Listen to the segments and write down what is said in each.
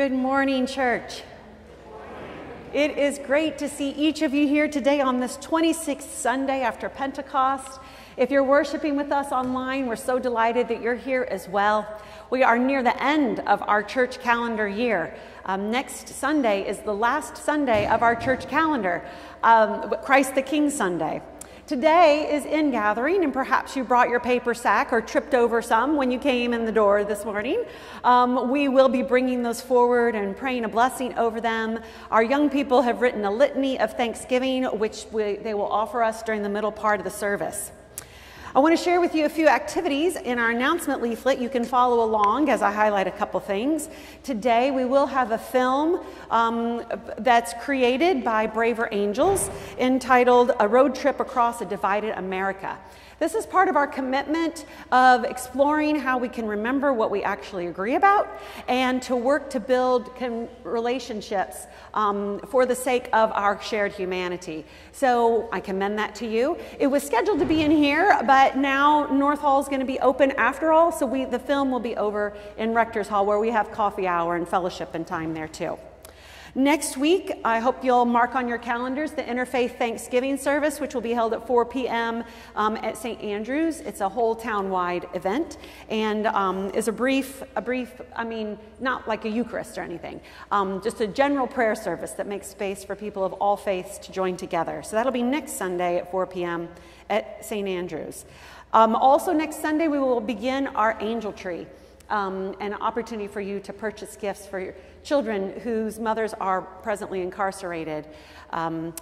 Good morning, church. It is great to see each of you here today on this 26th Sunday after Pentecost. If you're worshiping with us online, we're so delighted that you're here as well. We are near the end of our church calendar year. Um, next Sunday is the last Sunday of our church calendar, um, Christ the King Sunday. Today is in gathering, and perhaps you brought your paper sack or tripped over some when you came in the door this morning. Um, we will be bringing those forward and praying a blessing over them. Our young people have written a litany of thanksgiving, which we, they will offer us during the middle part of the service. I want to share with you a few activities in our announcement leaflet. You can follow along as I highlight a couple things. Today, we will have a film um, that's created by Braver Angels entitled A Road Trip Across a Divided America. This is part of our commitment of exploring how we can remember what we actually agree about and to work to build relationships um, for the sake of our shared humanity. So I commend that to you. It was scheduled to be in here, but now North Hall is going to be open after all, so we, the film will be over in Rector's Hall where we have coffee hour and fellowship and time there too. Next week, I hope you'll mark on your calendars the Interfaith Thanksgiving service, which will be held at 4 p.m. Um, at St. Andrews. It's a whole town-wide event, and um, is a brief, a brief. I mean, not like a Eucharist or anything, um, just a general prayer service that makes space for people of all faiths to join together. So that'll be next Sunday at 4 p.m. at St. Andrews. Um, also, next Sunday we will begin our Angel Tree um, an opportunity for you to purchase gifts for your children whose mothers are presently incarcerated. Um,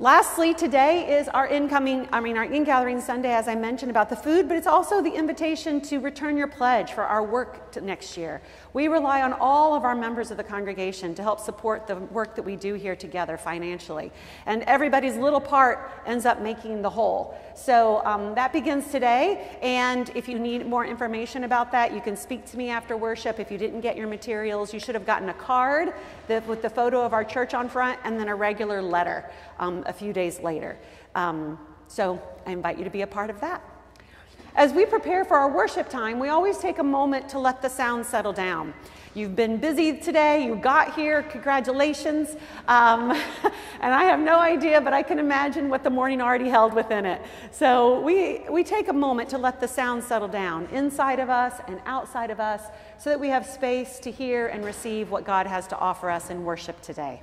Lastly, today is our incoming, I mean, our in gathering Sunday, as I mentioned about the food, but it's also the invitation to return your pledge for our work next year. We rely on all of our members of the congregation to help support the work that we do here together financially. And everybody's little part ends up making the whole. So um, that begins today. And if you need more information about that, you can speak to me after worship. If you didn't get your materials, you should have gotten a card with the photo of our church on front and then a regular letter um, a few days later. Um, so I invite you to be a part of that. As we prepare for our worship time, we always take a moment to let the sound settle down. You've been busy today, you got here, congratulations. Um, and I have no idea, but I can imagine what the morning already held within it. So we, we take a moment to let the sound settle down inside of us and outside of us so that we have space to hear and receive what God has to offer us in worship today.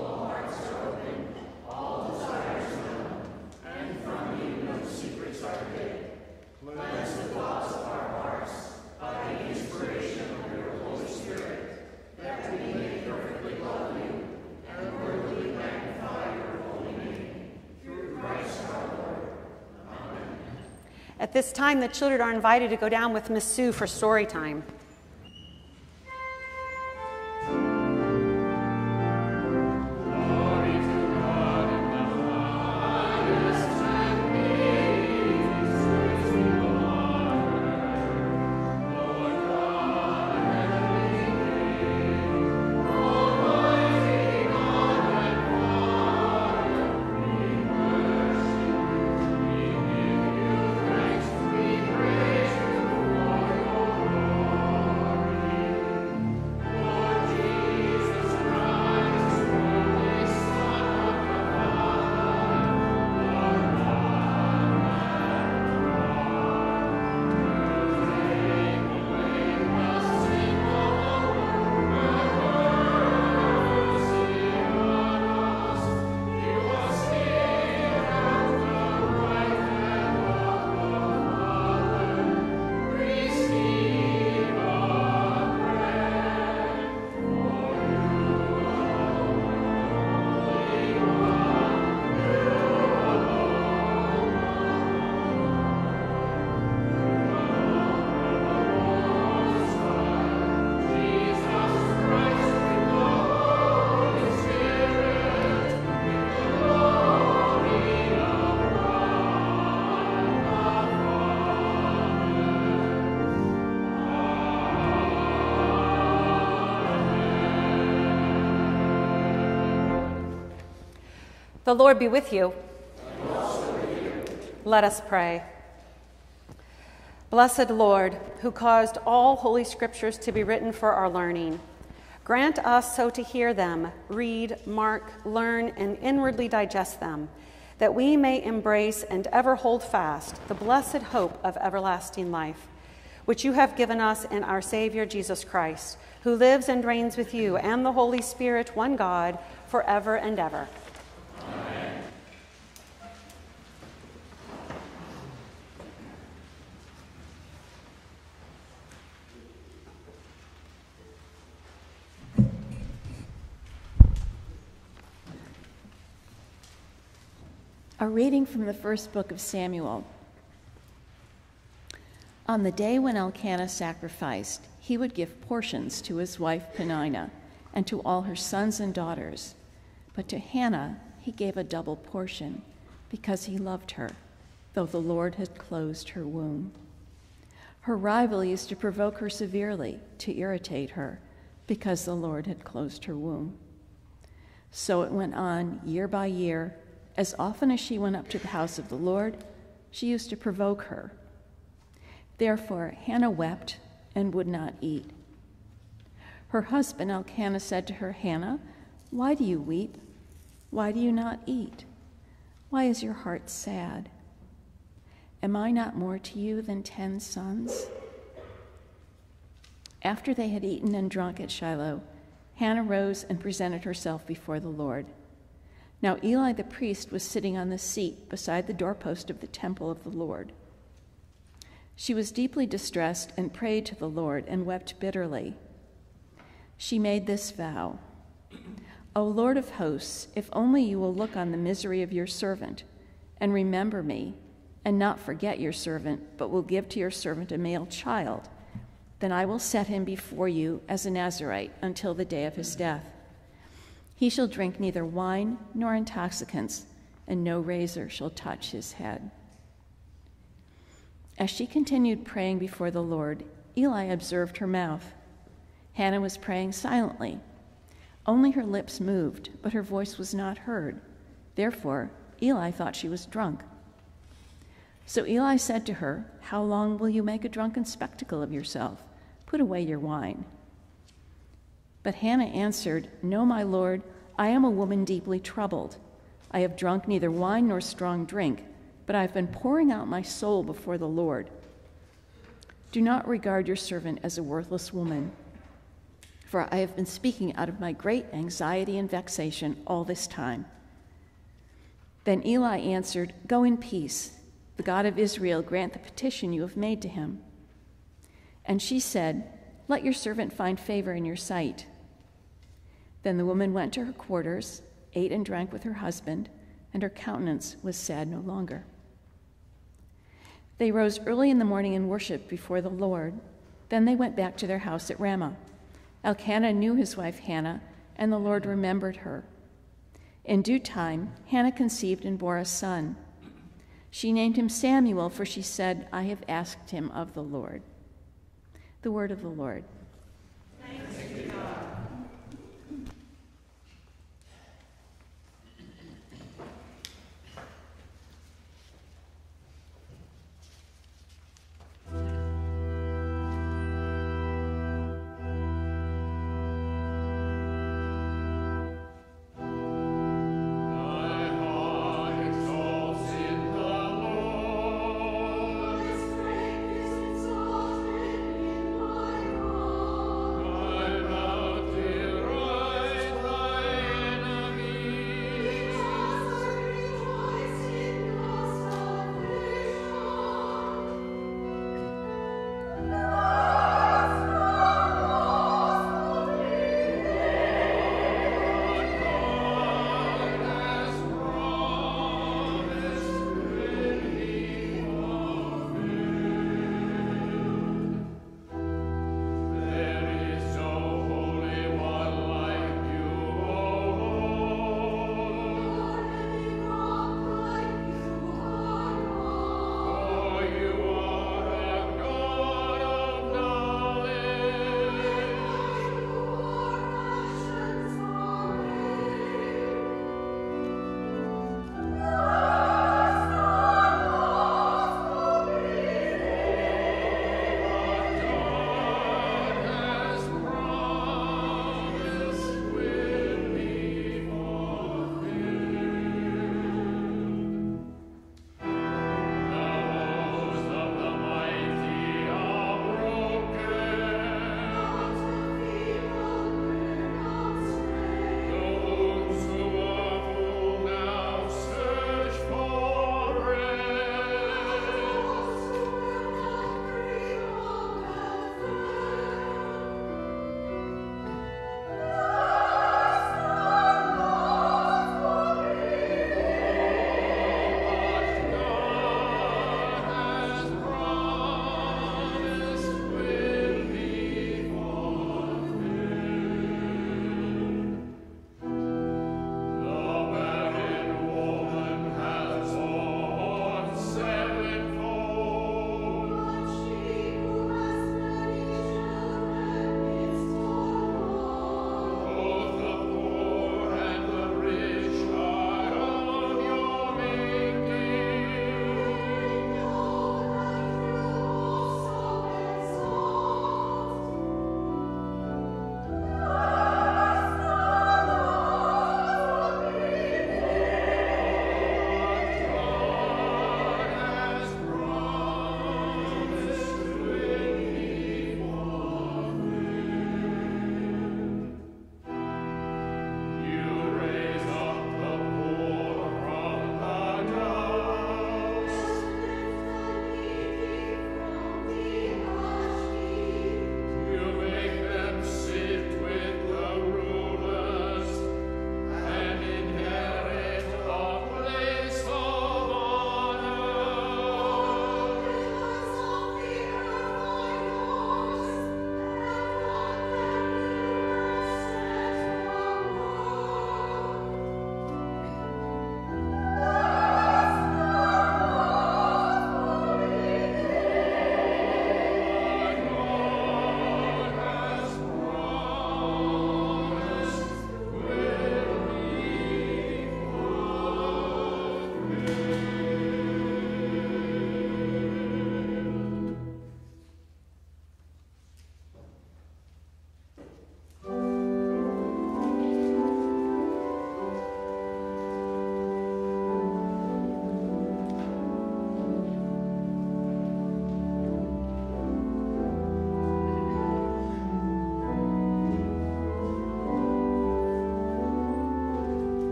this time, the children are invited to go down with Miss Sue for story time. The Lord be with you. Let us pray. Blessed Lord, who caused all holy scriptures to be written for our learning, grant us so to hear them, read, mark, learn, and inwardly digest them, that we may embrace and ever hold fast the blessed hope of everlasting life, which you have given us in our Savior Jesus Christ, who lives and reigns with you and the Holy Spirit, one God, forever and ever. A reading from the first book of Samuel. On the day when Elkanah sacrificed, he would give portions to his wife Peninnah and to all her sons and daughters. But to Hannah he gave a double portion because he loved her, though the Lord had closed her womb. Her rival used to provoke her severely to irritate her because the Lord had closed her womb. So it went on year by year as often as she went up to the house of the Lord, she used to provoke her. Therefore, Hannah wept and would not eat. Her husband Elkanah said to her, Hannah, why do you weep? Why do you not eat? Why is your heart sad? Am I not more to you than ten sons? After they had eaten and drunk at Shiloh, Hannah rose and presented herself before the Lord. Now Eli the priest was sitting on the seat beside the doorpost of the temple of the Lord. She was deeply distressed and prayed to the Lord and wept bitterly. She made this vow O Lord of hosts, if only you will look on the misery of your servant and remember me, and not forget your servant, but will give to your servant a male child, then I will set him before you as a Nazarite until the day of his death. He shall drink neither wine nor intoxicants, and no razor shall touch his head. As she continued praying before the Lord, Eli observed her mouth. Hannah was praying silently. Only her lips moved, but her voice was not heard. Therefore, Eli thought she was drunk. So Eli said to her, How long will you make a drunken spectacle of yourself? Put away your wine. But Hannah answered, No, my Lord, I am a woman deeply troubled. I have drunk neither wine nor strong drink, but I have been pouring out my soul before the Lord. Do not regard your servant as a worthless woman, for I have been speaking out of my great anxiety and vexation all this time. Then Eli answered, Go in peace. The God of Israel grant the petition you have made to him. And she said, Let your servant find favor in your sight. Then the woman went to her quarters, ate and drank with her husband, and her countenance was sad no longer. They rose early in the morning and worshiped before the Lord. Then they went back to their house at Ramah. Elkanah knew his wife Hannah, and the Lord remembered her. In due time, Hannah conceived and bore a son. She named him Samuel, for she said, I have asked him of the Lord. The word of the Lord.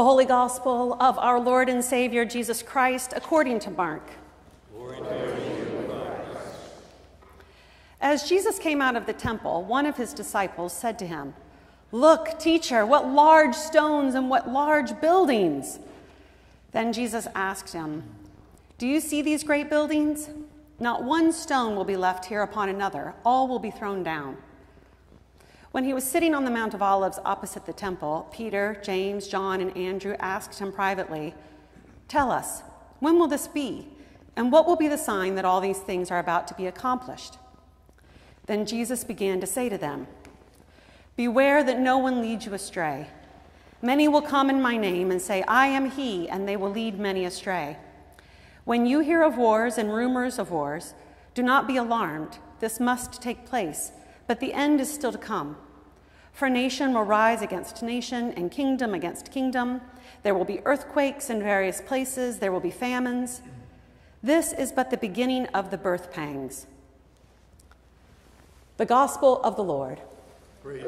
The Holy Gospel of our Lord and Savior Jesus Christ according to Mark. As Jesus came out of the temple, one of his disciples said to him, Look, teacher, what large stones and what large buildings. Then Jesus asked him, Do you see these great buildings? Not one stone will be left here upon another, all will be thrown down. When he was sitting on the Mount of Olives opposite the temple, Peter, James, John, and Andrew asked him privately, Tell us, when will this be? And what will be the sign that all these things are about to be accomplished? Then Jesus began to say to them, Beware that no one leads you astray. Many will come in my name and say, I am he, and they will lead many astray. When you hear of wars and rumors of wars, do not be alarmed. This must take place but the end is still to come. For nation will rise against nation, and kingdom against kingdom. There will be earthquakes in various places, there will be famines. This is but the beginning of the birth pangs. The Gospel of the Lord. Praise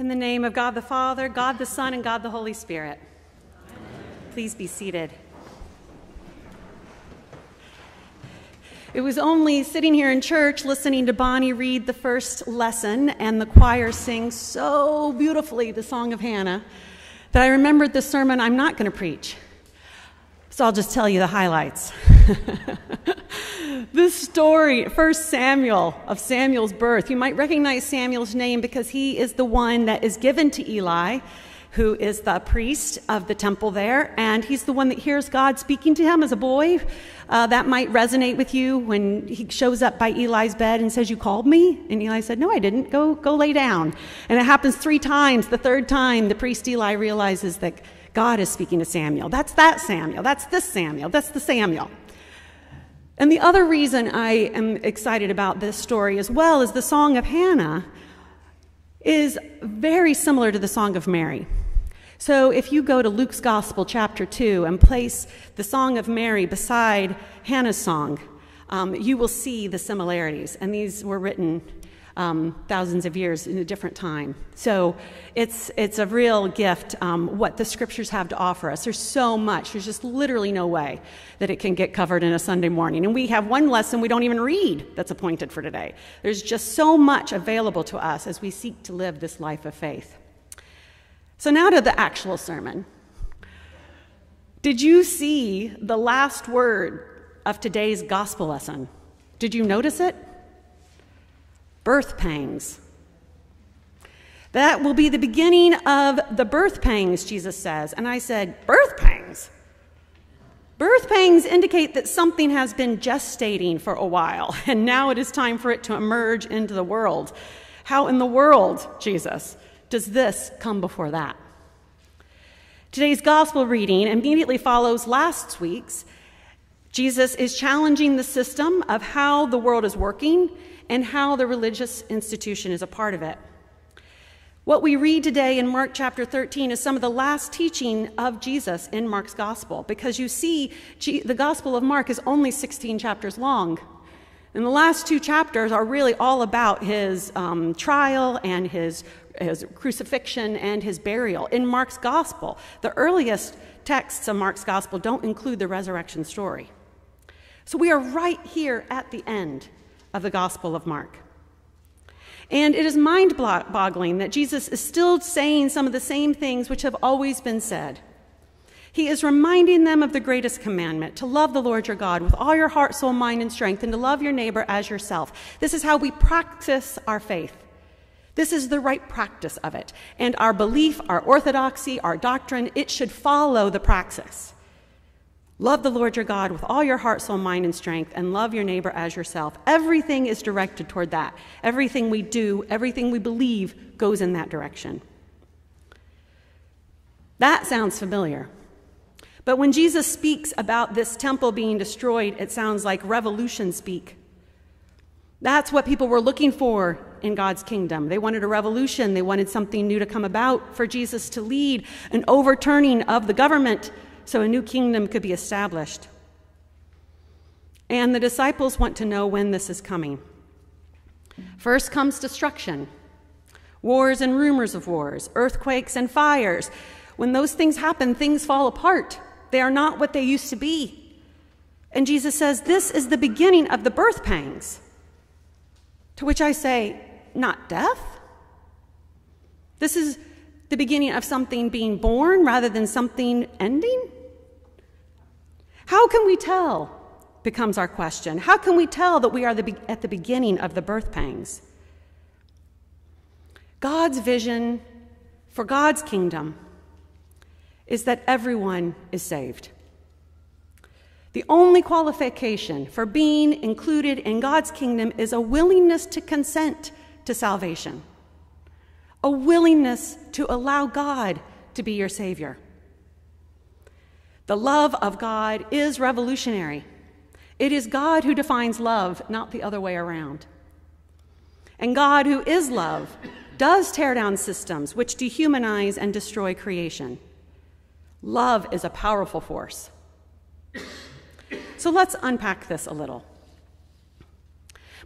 In the name of God the Father, God the Son, and God the Holy Spirit. Please be seated. It was only sitting here in church listening to Bonnie read the first lesson and the choir sing so beautifully the Song of Hannah that I remembered the sermon I'm not going to preach. So I'll just tell you the highlights. this story, First Samuel, of Samuel's birth. You might recognize Samuel's name because he is the one that is given to Eli, who is the priest of the temple there, and he's the one that hears God speaking to him as a boy. Uh, that might resonate with you when he shows up by Eli's bed and says, "You called me," and Eli said, "No, I didn't. Go, go lay down." And it happens three times. The third time, the priest Eli realizes that God is speaking to Samuel. That's that Samuel. That's this Samuel. That's the Samuel. And the other reason I am excited about this story as well is the Song of Hannah is very similar to the Song of Mary. So if you go to Luke's Gospel, chapter 2, and place the Song of Mary beside Hannah's song, um, you will see the similarities. And these were written um, thousands of years in a different time. So it's, it's a real gift um, what the scriptures have to offer us. There's so much. There's just literally no way that it can get covered in a Sunday morning. And we have one lesson we don't even read that's appointed for today. There's just so much available to us as we seek to live this life of faith. So now to the actual sermon. Did you see the last word of today's gospel lesson? Did you notice it? Birth pangs. That will be the beginning of the birth pangs, Jesus says. And I said, Birth pangs? Birth pangs indicate that something has been gestating for a while, and now it is time for it to emerge into the world. How in the world, Jesus, does this come before that? Today's gospel reading immediately follows last week's. Jesus is challenging the system of how the world is working and how the religious institution is a part of it. What we read today in Mark chapter 13 is some of the last teaching of Jesus in Mark's gospel, because you see, the gospel of Mark is only 16 chapters long. And the last two chapters are really all about his um, trial and his, his crucifixion and his burial in Mark's gospel. The earliest texts of Mark's gospel don't include the resurrection story. So we are right here at the end of the Gospel of Mark. And it is mind boggling that Jesus is still saying some of the same things which have always been said. He is reminding them of the greatest commandment to love the Lord your God with all your heart, soul, mind, and strength, and to love your neighbor as yourself. This is how we practice our faith. This is the right practice of it. And our belief, our orthodoxy, our doctrine, it should follow the praxis. Love the Lord your God with all your heart, soul, mind, and strength, and love your neighbor as yourself. Everything is directed toward that. Everything we do, everything we believe goes in that direction. That sounds familiar. But when Jesus speaks about this temple being destroyed, it sounds like revolution speak. That's what people were looking for in God's kingdom. They wanted a revolution, they wanted something new to come about, for Jesus to lead an overturning of the government so a new kingdom could be established. And the disciples want to know when this is coming. First comes destruction wars and rumors of wars, earthquakes and fires. When those things happen, things fall apart. They are not what they used to be. And Jesus says, This is the beginning of the birth pangs. To which I say, Not death? This is the beginning of something being born rather than something ending? How can we tell? Becomes our question. How can we tell that we are the at the beginning of the birth pangs? God's vision for God's kingdom is that everyone is saved. The only qualification for being included in God's kingdom is a willingness to consent to salvation, a willingness to allow God to be your Savior. The love of God is revolutionary. It is God who defines love, not the other way around. And God, who is love, does tear down systems which dehumanize and destroy creation. Love is a powerful force. So let's unpack this a little.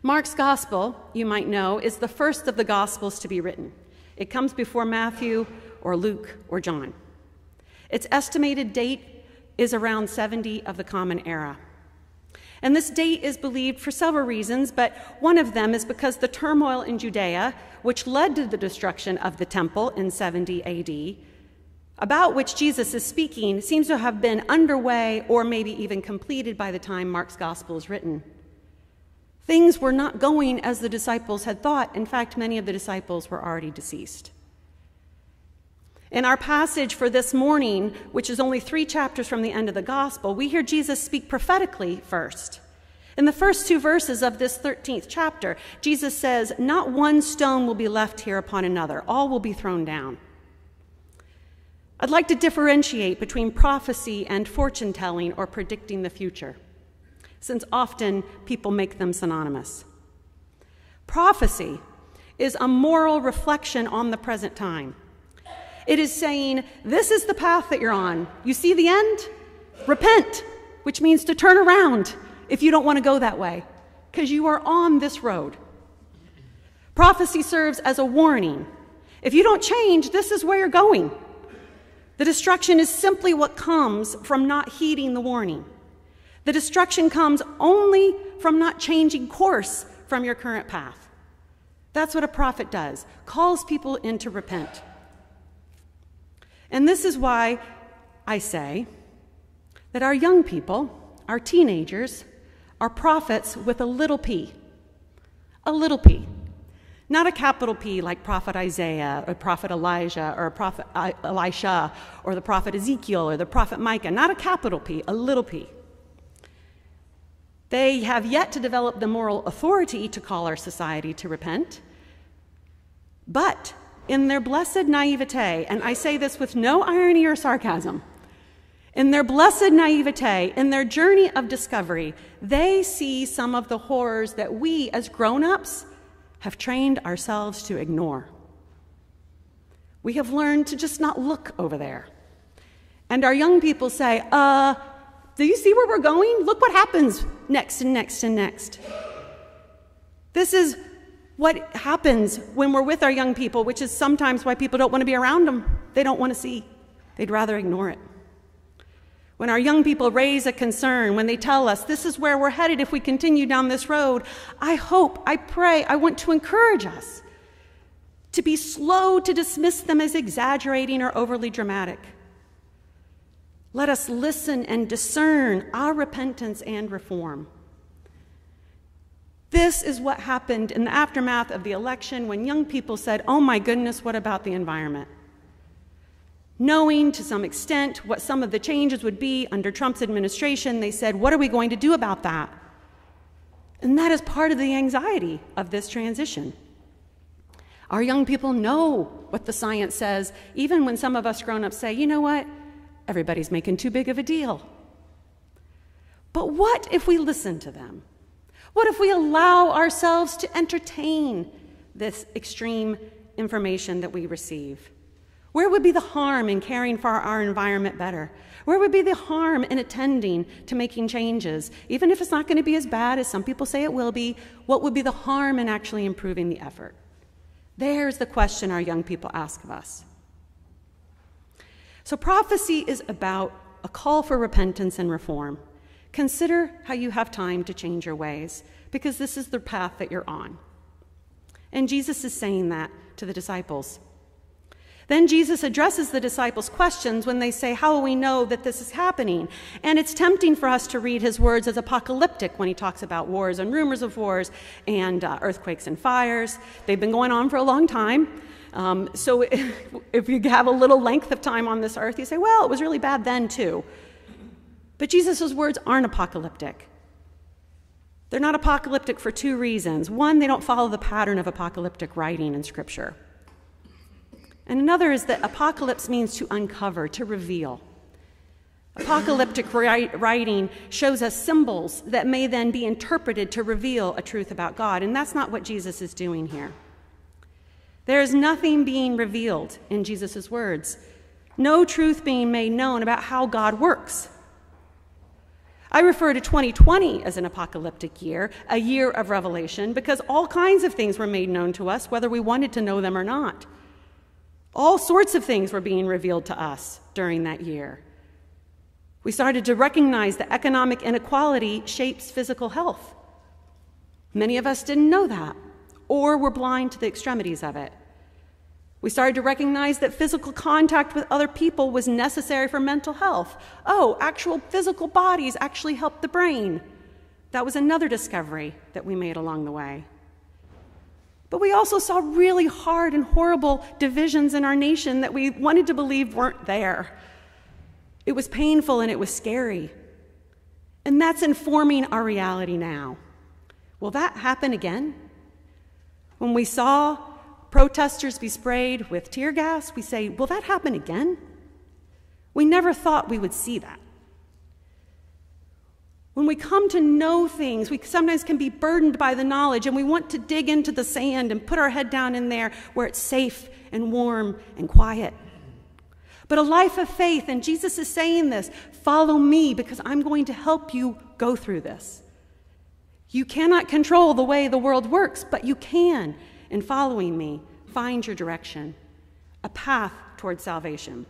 Mark's gospel, you might know, is the first of the gospels to be written. It comes before Matthew or Luke or John. Its estimated date is around 70 of the Common Era. And this date is believed for several reasons, but one of them is because the turmoil in Judea, which led to the destruction of the temple in 70 AD, about which Jesus is speaking, seems to have been underway or maybe even completed by the time Mark's gospel is written. Things were not going as the disciples had thought. In fact, many of the disciples were already deceased. In our passage for this morning, which is only three chapters from the end of the gospel, we hear Jesus speak prophetically first. In the first two verses of this 13th chapter, Jesus says, Not one stone will be left here upon another, all will be thrown down. I'd like to differentiate between prophecy and fortune telling or predicting the future, since often people make them synonymous. Prophecy is a moral reflection on the present time. It is saying, This is the path that you're on. You see the end? Repent, which means to turn around if you don't want to go that way, because you are on this road. Prophecy serves as a warning. If you don't change, this is where you're going. The destruction is simply what comes from not heeding the warning. The destruction comes only from not changing course from your current path. That's what a prophet does, calls people in to repent. And this is why I say that our young people, our teenagers, are prophets with a little p. A little p. Not a capital P like Prophet Isaiah or Prophet Elijah or Prophet Elisha or the Prophet Ezekiel or the Prophet Micah. Not a capital P, a little p. They have yet to develop the moral authority to call our society to repent, but in their blessed naivete, and I say this with no irony or sarcasm, in their blessed naivete, in their journey of discovery, they see some of the horrors that we as grown ups have trained ourselves to ignore. We have learned to just not look over there. And our young people say, uh, do you see where we're going? Look what happens next and next and next. This is what happens when we're with our young people, which is sometimes why people don't want to be around them. They don't want to see, they'd rather ignore it. When our young people raise a concern, when they tell us this is where we're headed if we continue down this road, I hope, I pray, I want to encourage us to be slow to dismiss them as exaggerating or overly dramatic. Let us listen and discern our repentance and reform. This is what happened in the aftermath of the election when young people said, Oh my goodness, what about the environment? Knowing to some extent what some of the changes would be under Trump's administration, they said, What are we going to do about that? And that is part of the anxiety of this transition. Our young people know what the science says, even when some of us grown ups say, you know what, everybody's making too big of a deal. But what if we listen to them? What if we allow ourselves to entertain this extreme information that we receive? Where would be the harm in caring for our environment better? Where would be the harm in attending to making changes? Even if it's not going to be as bad as some people say it will be, what would be the harm in actually improving the effort? There's the question our young people ask of us. So, prophecy is about a call for repentance and reform. Consider how you have time to change your ways, because this is the path that you're on. And Jesus is saying that to the disciples. Then Jesus addresses the disciples' questions when they say, How will we know that this is happening? And it's tempting for us to read his words as apocalyptic when he talks about wars and rumors of wars and uh, earthquakes and fires. They've been going on for a long time. Um, so if, if you have a little length of time on this earth, you say, Well, it was really bad then too. But Jesus' words aren't apocalyptic. They're not apocalyptic for two reasons. One, they don't follow the pattern of apocalyptic writing in Scripture. And another is that apocalypse means to uncover, to reveal. Apocalyptic writing shows us symbols that may then be interpreted to reveal a truth about God, and that's not what Jesus is doing here. There is nothing being revealed in Jesus' words, no truth being made known about how God works. I refer to 2020 as an apocalyptic year, a year of revelation, because all kinds of things were made known to us, whether we wanted to know them or not. All sorts of things were being revealed to us during that year. We started to recognize that economic inequality shapes physical health. Many of us didn't know that, or were blind to the extremities of it. We started to recognize that physical contact with other people was necessary for mental health. Oh, actual physical bodies actually help the brain. That was another discovery that we made along the way. But we also saw really hard and horrible divisions in our nation that we wanted to believe weren't there. It was painful and it was scary. And that's informing our reality now. Will that happen again? When we saw protesters be sprayed with tear gas, we say, Will that happen again? We never thought we would see that. When we come to know things, we sometimes can be burdened by the knowledge and we want to dig into the sand and put our head down in there where it's safe and warm and quiet. But a life of faith, and Jesus is saying this follow me because I'm going to help you go through this. You cannot control the way the world works, but you can, in following me, find your direction, a path towards salvation.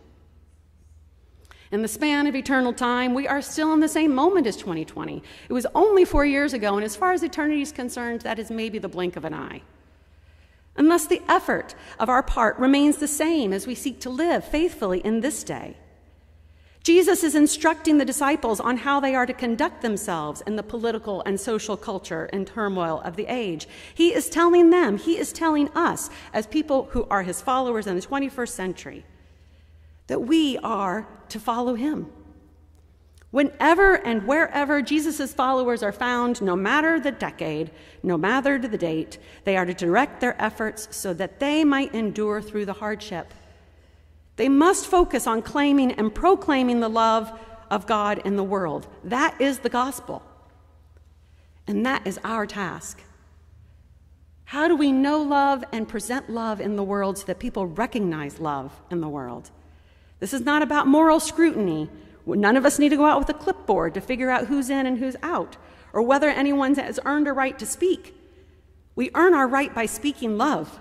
In the span of eternal time, we are still in the same moment as 2020. It was only four years ago, and as far as eternity is concerned, that is maybe the blink of an eye. Unless the effort of our part remains the same as we seek to live faithfully in this day. Jesus is instructing the disciples on how they are to conduct themselves in the political and social culture and turmoil of the age. He is telling them, he is telling us, as people who are his followers in the 21st century, that we are to follow him. Whenever and wherever Jesus' followers are found, no matter the decade, no matter the date, they are to direct their efforts so that they might endure through the hardship. They must focus on claiming and proclaiming the love of God in the world. That is the gospel. And that is our task. How do we know love and present love in the world so that people recognize love in the world? This is not about moral scrutiny. None of us need to go out with a clipboard to figure out who's in and who's out, or whether anyone has earned a right to speak. We earn our right by speaking love.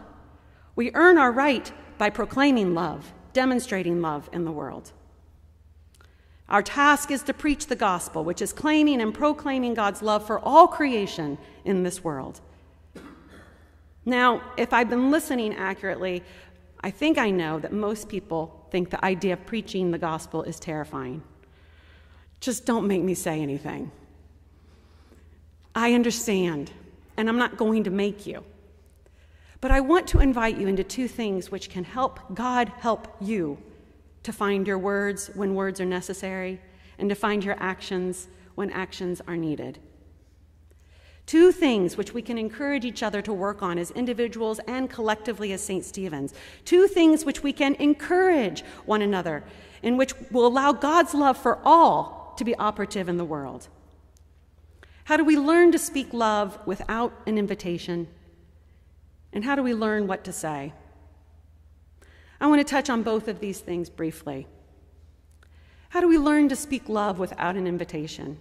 We earn our right by proclaiming love, demonstrating love in the world. Our task is to preach the gospel, which is claiming and proclaiming God's love for all creation in this world. Now, if I've been listening accurately, I think I know that most people think the idea of preaching the gospel is terrifying. Just don't make me say anything. I understand, and I'm not going to make you. But I want to invite you into two things which can help God help you to find your words when words are necessary, and to find your actions when actions are needed. Two things which we can encourage each other to work on as individuals and collectively as St. Stephen's. Two things which we can encourage one another, in which will allow God's love for all to be operative in the world. How do we learn to speak love without an invitation? And how do we learn what to say? I want to touch on both of these things briefly. How do we learn to speak love without an invitation?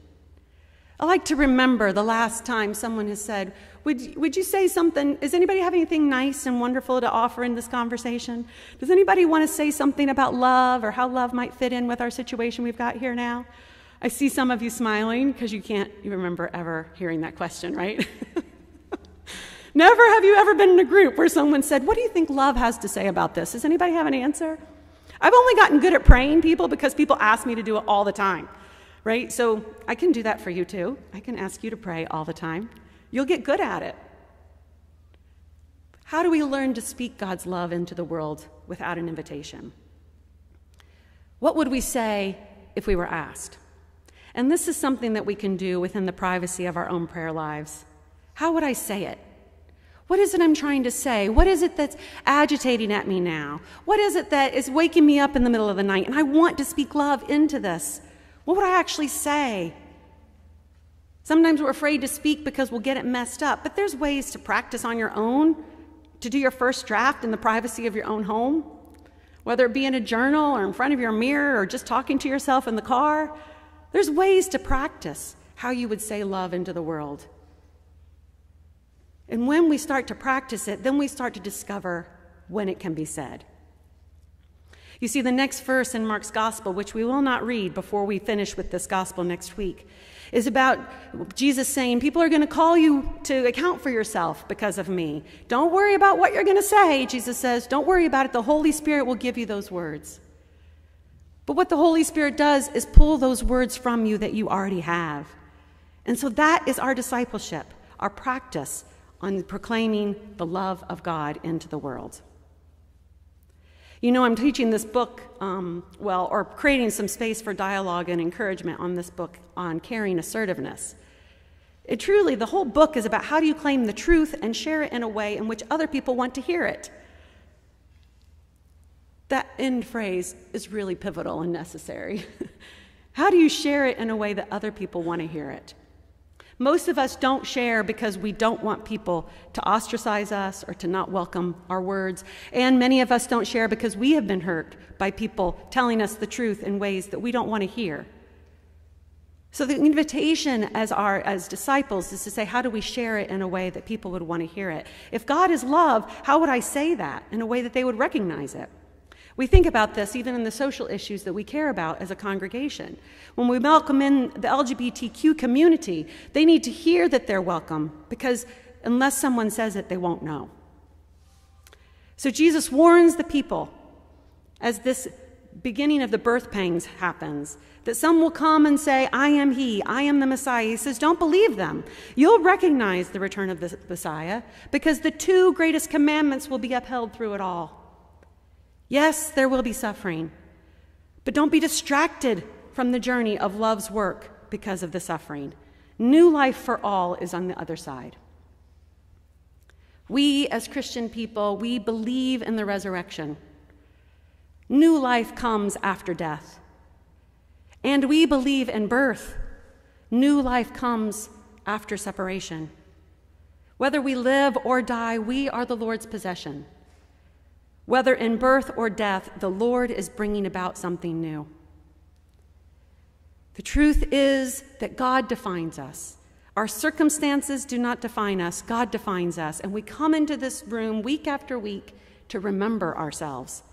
I like to remember the last time someone has said, would, would you say something? Does anybody have anything nice and wonderful to offer in this conversation? Does anybody want to say something about love or how love might fit in with our situation we've got here now? I see some of you smiling because you can't remember ever hearing that question, right? Never have you ever been in a group where someone said, What do you think love has to say about this? Does anybody have an answer? I've only gotten good at praying people because people ask me to do it all the time right? So I can do that for you too. I can ask you to pray all the time. You'll get good at it. How do we learn to speak God's love into the world without an invitation? What would we say if we were asked? And this is something that we can do within the privacy of our own prayer lives. How would I say it? What is it I'm trying to say? What is it that's agitating at me now? What is it that is waking me up in the middle of the night? And I want to speak love into this. What would I actually say? Sometimes we're afraid to speak because we'll get it messed up, but there's ways to practice on your own, to do your first draft in the privacy of your own home, whether it be in a journal or in front of your mirror or just talking to yourself in the car. There's ways to practice how you would say love into the world. And when we start to practice it, then we start to discover when it can be said. You see, the next verse in Mark's gospel, which we will not read before we finish with this gospel next week, is about Jesus saying, People are going to call you to account for yourself because of me. Don't worry about what you're going to say, Jesus says. Don't worry about it. The Holy Spirit will give you those words. But what the Holy Spirit does is pull those words from you that you already have. And so that is our discipleship, our practice on proclaiming the love of God into the world. You know, I'm teaching this book, um, well, or creating some space for dialogue and encouragement on this book on caring assertiveness. It truly, the whole book is about how do you claim the truth and share it in a way in which other people want to hear it. That end phrase is really pivotal and necessary. how do you share it in a way that other people want to hear it? Most of us don't share because we don't want people to ostracize us or to not welcome our words. And many of us don't share because we have been hurt by people telling us the truth in ways that we don't want to hear. So the invitation as our as disciples is to say how do we share it in a way that people would want to hear it? If God is love, how would I say that in a way that they would recognize it? We think about this even in the social issues that we care about as a congregation. When we welcome in the LGBTQ community, they need to hear that they're welcome because unless someone says it, they won't know. So Jesus warns the people as this beginning of the birth pangs happens that some will come and say, I am he, I am the Messiah. He says, Don't believe them. You'll recognize the return of the Messiah because the two greatest commandments will be upheld through it all. Yes, there will be suffering, but don't be distracted from the journey of love's work because of the suffering. New life for all is on the other side. We, as Christian people, we believe in the resurrection. New life comes after death. And we believe in birth. New life comes after separation. Whether we live or die, we are the Lord's possession. Whether in birth or death, the Lord is bringing about something new. The truth is that God defines us. Our circumstances do not define us, God defines us. And we come into this room week after week to remember ourselves.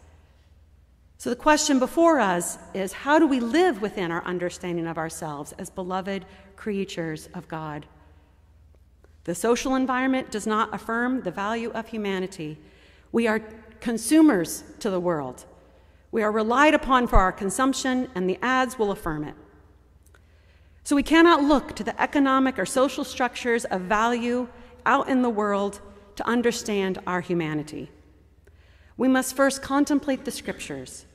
So the question before us is how do we live within our understanding of ourselves as beloved creatures of God? The social environment does not affirm the value of humanity. We are consumers to the world. We are relied upon for our consumption, and the ads will affirm it. So we cannot look to the economic or social structures of value out in the world to understand our humanity. We must first contemplate the scriptures,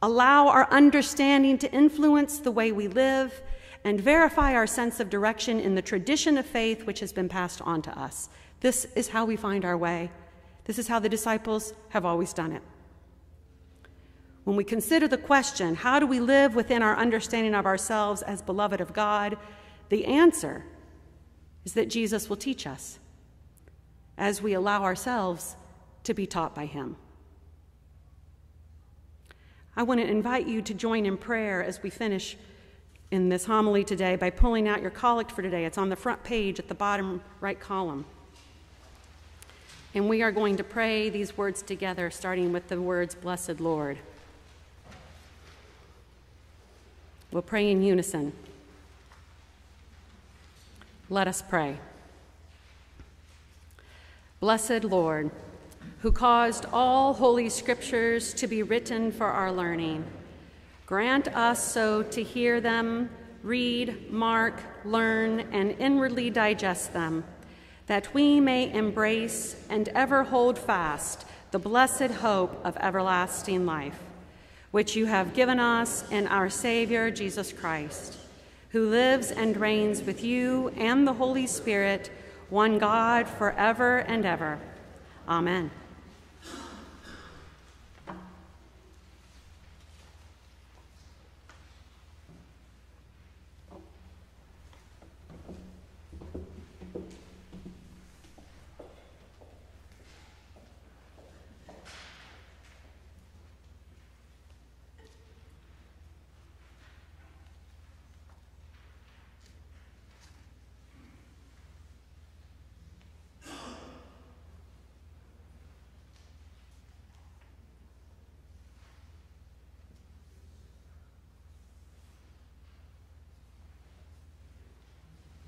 allow our understanding to influence the way we live, and verify our sense of direction in the tradition of faith which has been passed on to us. This is how we find our way. This is how the disciples have always done it. When we consider the question, how do we live within our understanding of ourselves as beloved of God? The answer is that Jesus will teach us as we allow ourselves to be taught by Him. I want to invite you to join in prayer as we finish in this homily today by pulling out your collect for today. It's on the front page at the bottom right column. And we are going to pray these words together, starting with the words, Blessed Lord. We'll pray in unison. Let us pray. Blessed Lord, who caused all holy scriptures to be written for our learning Grant us so to hear them, read, mark, learn, and inwardly digest them, that we may embrace and ever hold fast the blessed hope of everlasting life, which you have given us in our Savior Jesus Christ, who lives and reigns with you and the Holy Spirit, one God, forever and ever. Amen.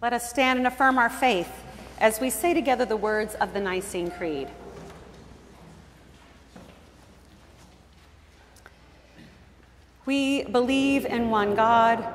Let us stand and affirm our faith as we say together the words of the Nicene Creed. We believe in one God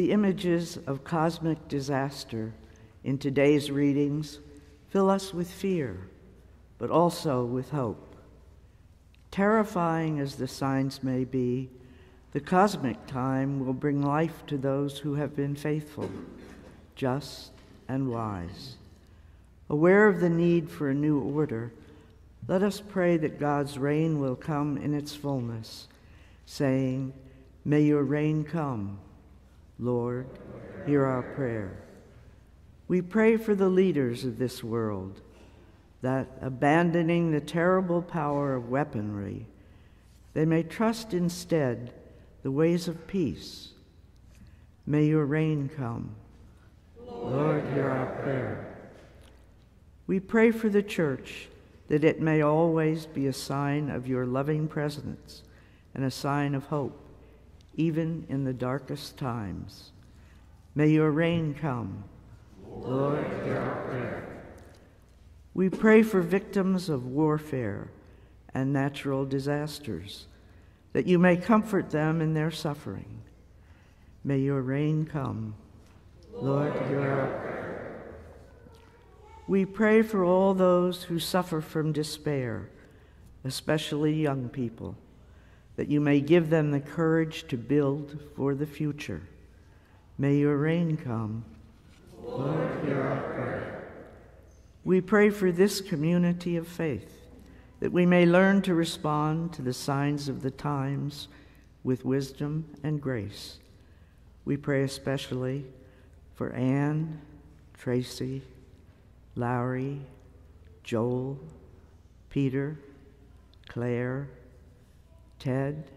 The images of cosmic disaster in today's readings fill us with fear, but also with hope. Terrifying as the signs may be, the cosmic time will bring life to those who have been faithful, just, and wise. Aware of the need for a new order, let us pray that God's reign will come in its fullness, saying, May your reign come. Lord, hear our prayer. We pray for the leaders of this world that, abandoning the terrible power of weaponry, they may trust instead the ways of peace. May your reign come. Lord, hear our prayer. We pray for the church that it may always be a sign of your loving presence and a sign of hope, even in the darkest times. May your reign come. Lord, hear our prayer. We pray for victims of warfare and natural disasters, that you may comfort them in their suffering. May your reign come. Lord, hear our prayer. We pray for all those who suffer from despair, especially young people, that you may give them the courage to build for the future. May your reign come. Lord, hear our prayer. We pray for this community of faith, that we may learn to respond to the signs of the times with wisdom and grace. We pray especially for Anne, Tracy, Lowry, Joel, Peter, Claire, Ted,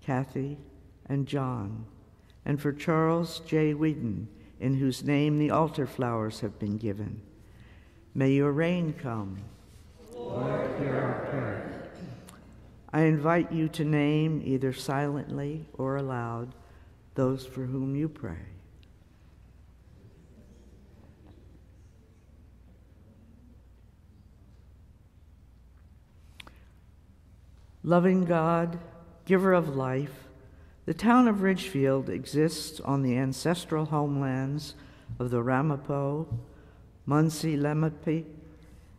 Kathy, and John, and for Charles J. Whedon, in whose name the altar flowers have been given. May your reign come. Lord, hear our prayer. I invite you to name, either silently or aloud, those for whom you pray. Loving God, giver of life, the town of Ridgefield exists on the ancestral homelands of the Ramapo, Munsee Lenape,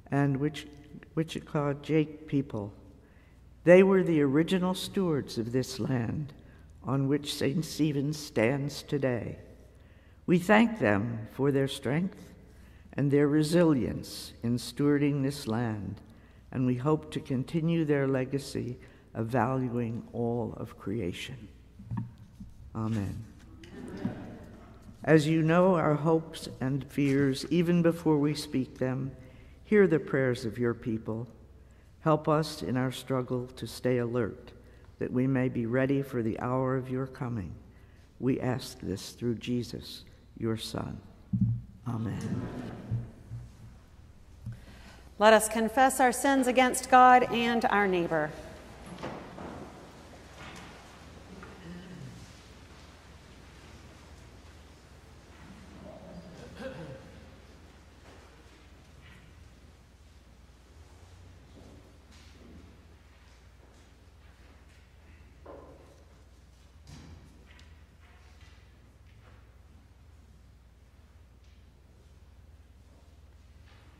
and Wich- Wichita Jake people. They were the original stewards of this land on which St. Stephen stands today. We thank them for their strength and their resilience in stewarding this land and we hope to continue their legacy of valuing all of creation. Amen. As you know our hopes and fears even before we speak them, hear the prayers of your people. Help us in our struggle to stay alert, that we may be ready for the hour of your coming. We ask this through Jesus, your Son. Amen. Let us confess our sins against God and our neighbor.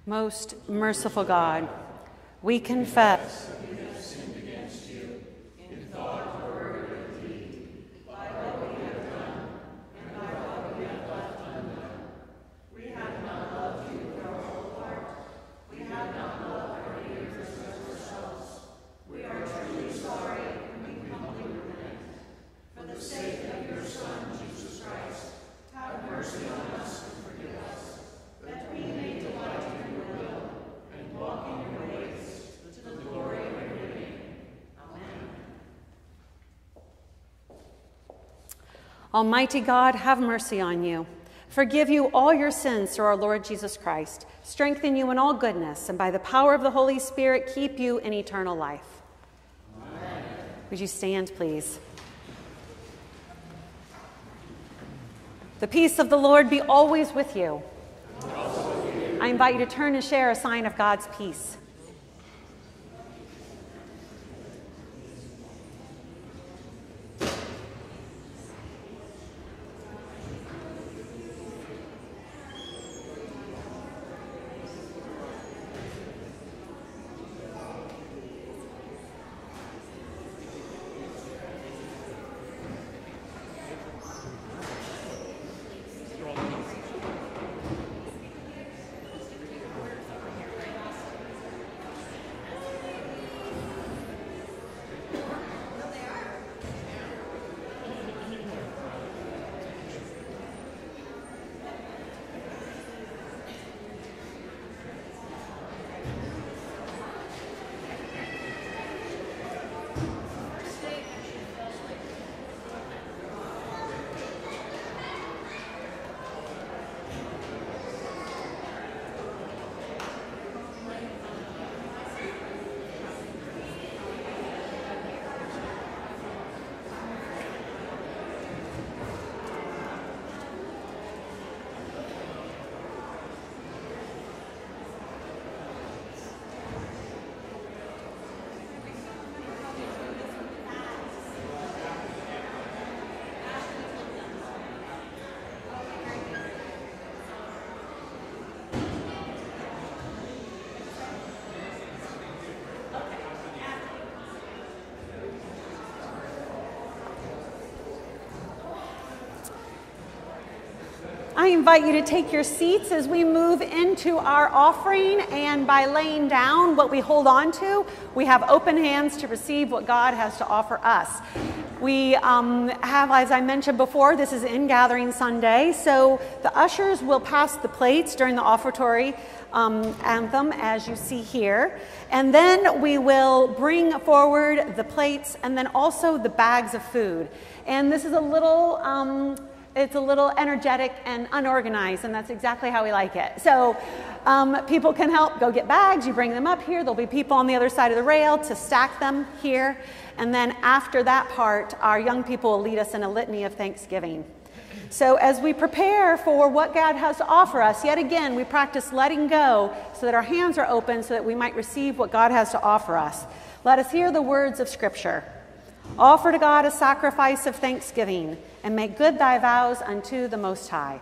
Most merciful God, we confess Almighty God, have mercy on you. Forgive you all your sins through our Lord Jesus Christ. Strengthen you in all goodness, and by the power of the Holy Spirit, keep you in eternal life. Amen. Would you stand, please? The peace of the Lord be always with you. I invite you to turn and share a sign of God's peace. Invite you to take your seats as we move into our offering. And by laying down what we hold on to, we have open hands to receive what God has to offer us. We um, have, as I mentioned before, this is in Gathering Sunday. So the ushers will pass the plates during the offertory um, anthem, as you see here. And then we will bring forward the plates and then also the bags of food. And this is a little. Um, it's a little energetic and unorganized, and that's exactly how we like it. So, um, people can help go get bags. You bring them up here. There'll be people on the other side of the rail to stack them here. And then after that part, our young people will lead us in a litany of thanksgiving. So, as we prepare for what God has to offer us, yet again, we practice letting go so that our hands are open so that we might receive what God has to offer us. Let us hear the words of Scripture. Offer to God a sacrifice of thanksgiving, and make good thy vows unto the Most High.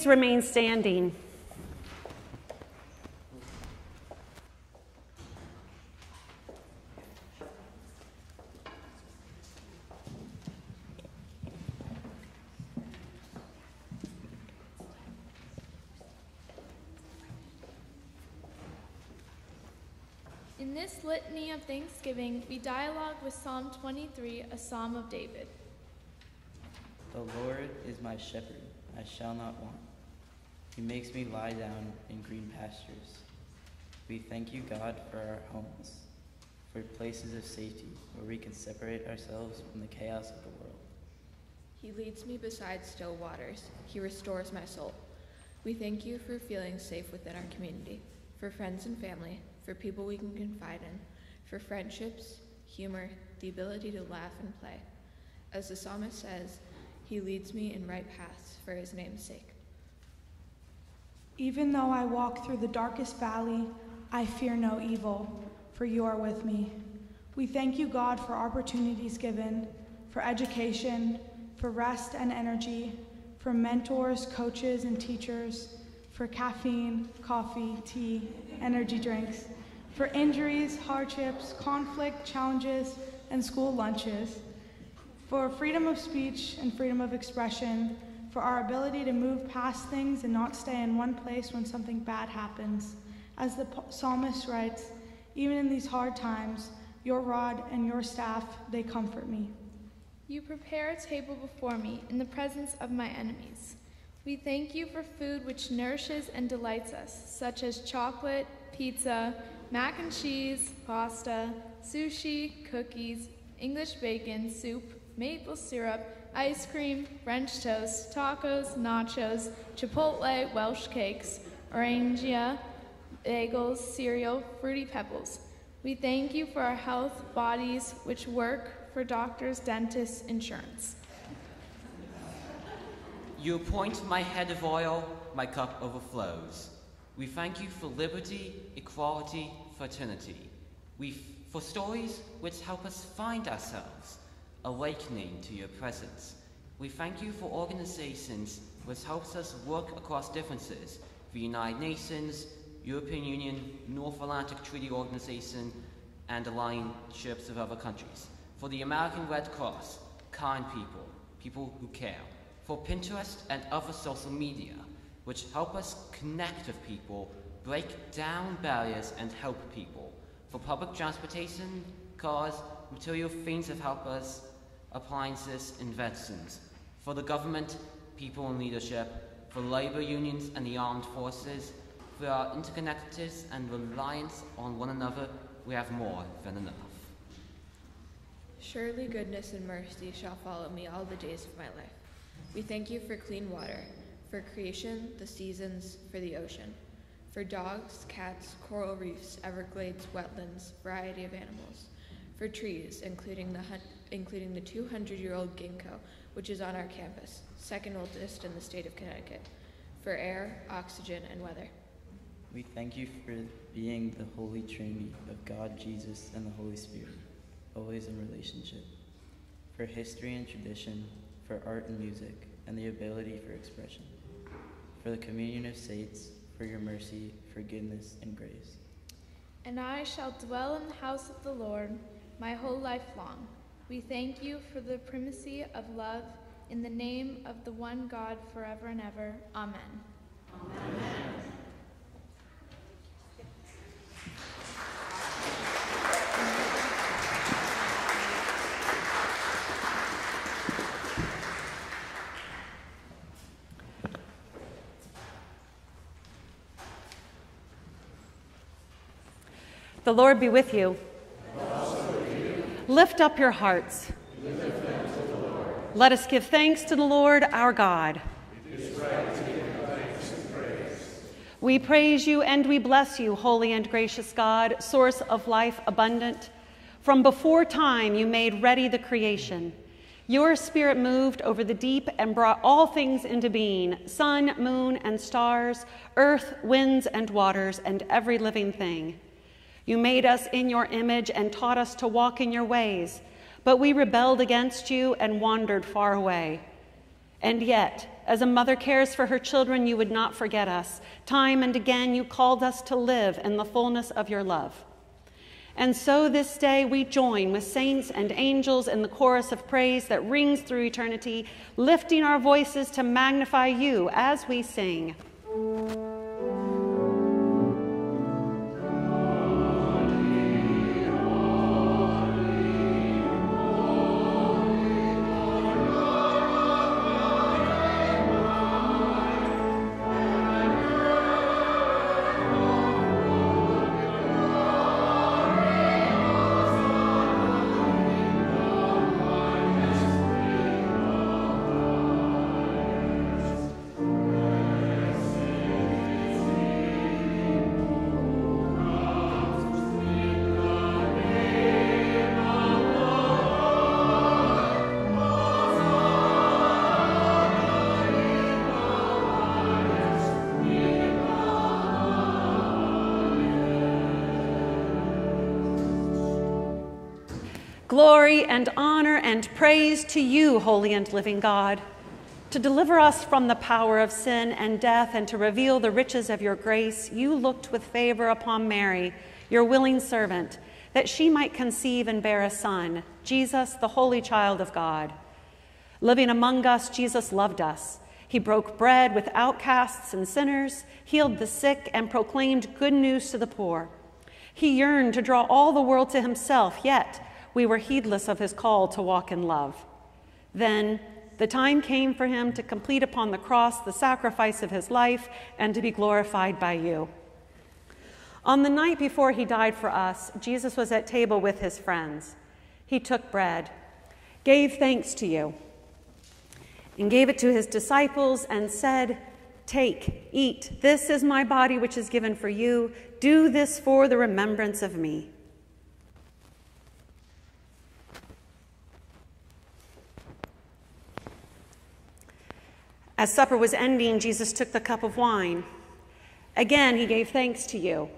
Please remain standing. In this litany of thanksgiving, we dialogue with Psalm 23, a psalm of David. The Lord is my shepherd, I shall not want. He makes me lie down in green pastures. We thank you, God, for our homes, for places of safety where we can separate ourselves from the chaos of the world. He leads me beside still waters. He restores my soul. We thank you for feeling safe within our community, for friends and family, for people we can confide in, for friendships, humor, the ability to laugh and play. As the psalmist says, He leads me in right paths for His name's sake. Even though I walk through the darkest valley, I fear no evil, for you are with me. We thank you, God, for opportunities given, for education, for rest and energy, for mentors, coaches, and teachers, for caffeine, coffee, tea, energy drinks, for injuries, hardships, conflict, challenges, and school lunches, for freedom of speech and freedom of expression, for our ability to move past things and not stay in one place when something bad happens. As the psalmist writes, even in these hard times, your rod and your staff, they comfort me. You prepare a table before me in the presence of my enemies. We thank you for food which nourishes and delights us, such as chocolate, pizza, mac and cheese, pasta, sushi, cookies, English bacon, soup, maple syrup, ice cream, French toast, tacos, nachos, Chipotle, Welsh cakes, orangia, bagels, cereal, fruity pebbles. We thank you for our health, bodies, which work for doctors, dentists, insurance. You appoint my head of oil, my cup overflows. We thank you for liberty, equality, fraternity. We for stories which help us find ourselves, awakening to your presence. We thank you for organizations which helps us work across differences, the United Nations, European Union, North Atlantic Treaty Organization, and allianships of other countries. For the American Red Cross, kind people, people who care. For Pinterest and other social media, which help us connect with people, break down barriers, and help people. For public transportation, cars, material things that help us, appliances, and inventions. For the government, people and leadership. For labor unions and the armed forces. For our interconnectedness and reliance on one another, we have more than enough. Surely goodness and mercy shall follow me all the days of my life. We thank you for clean water, for creation, the seasons, for the ocean, for dogs, cats, coral reefs, everglades, wetlands, variety of animals, for trees, including the, hun- including the 200 year old ginkgo, which is on our campus, second oldest in the state of Connecticut, for air, oxygen, and weather. We thank you for being the Holy Trinity of God, Jesus, and the Holy Spirit, always in relationship. For history and tradition, for art and music, and the ability for expression. For the communion of saints, for your mercy, forgiveness, and grace. And I shall dwell in the house of the Lord my whole life long. We thank you for the primacy of love in the name of the one God forever and ever. Amen. The Lord be with you. Lift up your hearts. Let us give thanks to the Lord our God. We praise you and we bless you, holy and gracious God, source of life abundant. From before time, you made ready the creation. Your spirit moved over the deep and brought all things into being sun, moon, and stars, earth, winds, and waters, and every living thing. You made us in your image and taught us to walk in your ways, but we rebelled against you and wandered far away. And yet, as a mother cares for her children, you would not forget us. Time and again, you called us to live in the fullness of your love. And so this day we join with saints and angels in the chorus of praise that rings through eternity, lifting our voices to magnify you as we sing. And praise to you, holy and living God, to deliver us from the power of sin and death and to reveal the riches of your grace. You looked with favor upon Mary, your willing servant, that she might conceive and bear a son, Jesus, the holy child of God. Living among us, Jesus loved us. He broke bread with outcasts and sinners, healed the sick, and proclaimed good news to the poor. He yearned to draw all the world to himself, yet, we were heedless of his call to walk in love. Then the time came for him to complete upon the cross the sacrifice of his life and to be glorified by you. On the night before he died for us, Jesus was at table with his friends. He took bread, gave thanks to you, and gave it to his disciples and said, Take, eat. This is my body, which is given for you. Do this for the remembrance of me. As supper was ending, Jesus took the cup of wine. Again, he gave thanks to you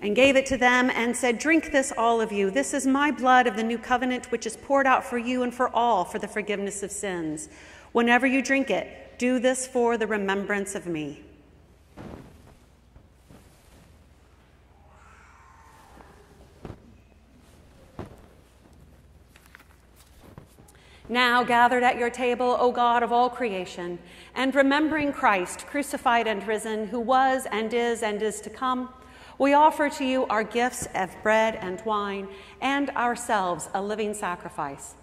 and gave it to them and said, Drink this, all of you. This is my blood of the new covenant, which is poured out for you and for all for the forgiveness of sins. Whenever you drink it, do this for the remembrance of me. Now, gathered at your table, O God of all creation, and remembering Christ, crucified and risen, who was and is and is to come, we offer to you our gifts of bread and wine, and ourselves a living sacrifice.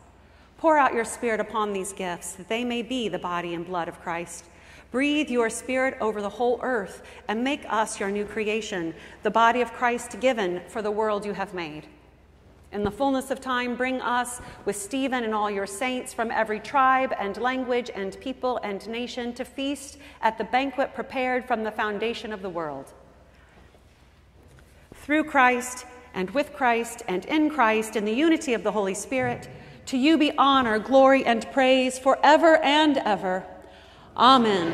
Pour out your Spirit upon these gifts, that they may be the body and blood of Christ. Breathe your Spirit over the whole earth, and make us your new creation, the body of Christ given for the world you have made. In the fullness of time, bring us with Stephen and all your saints from every tribe and language and people and nation to feast at the banquet prepared from the foundation of the world. Through Christ and with Christ and in Christ, in the unity of the Holy Spirit, to you be honor, glory, and praise forever and ever. Amen.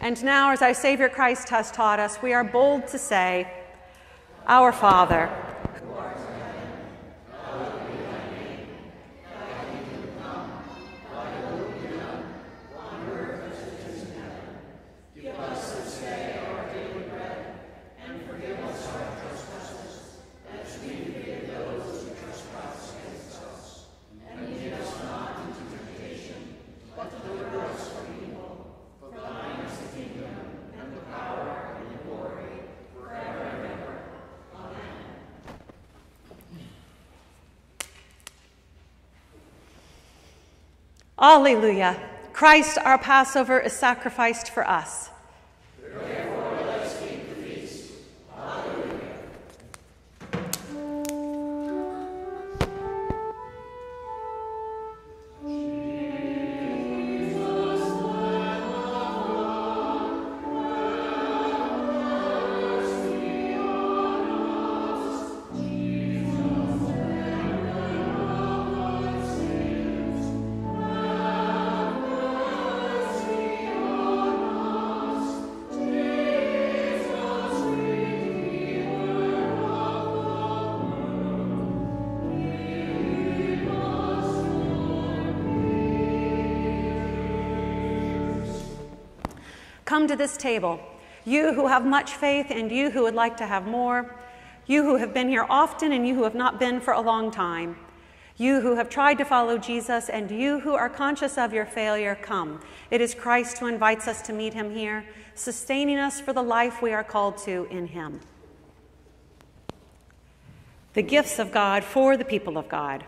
And now, as our Savior Christ has taught us, we are bold to say, Our Father, Alleluia. Christ, our Passover, is sacrificed for us. This table, you who have much faith and you who would like to have more, you who have been here often and you who have not been for a long time, you who have tried to follow Jesus and you who are conscious of your failure, come. It is Christ who invites us to meet him here, sustaining us for the life we are called to in him. The gifts of God for the people of God.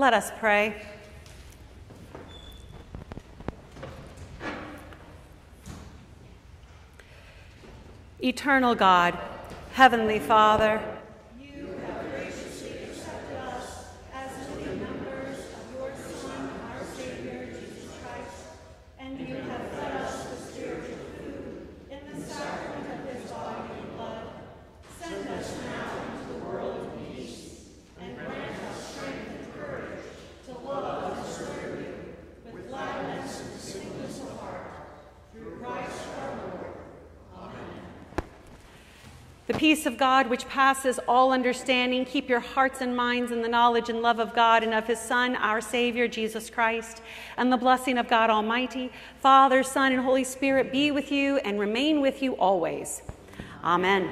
Let us pray. Eternal God, Heavenly Father, The peace of God, which passes all understanding, keep your hearts and minds in the knowledge and love of God and of His Son, our Savior, Jesus Christ. And the blessing of God Almighty, Father, Son, and Holy Spirit be with you and remain with you always. Amen.